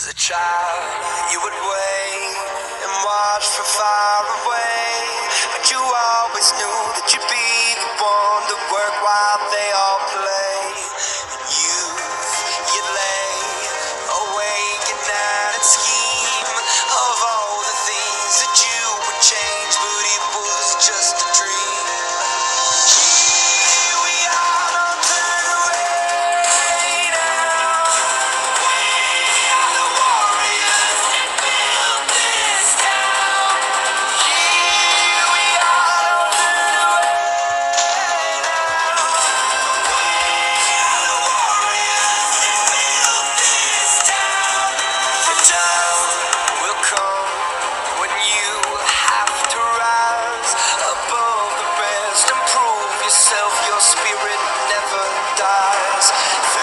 As a child, you would wait and watch from far away. yourself, your spirit never dies.